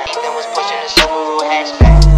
Ethan was pushing the Subaru hatchback.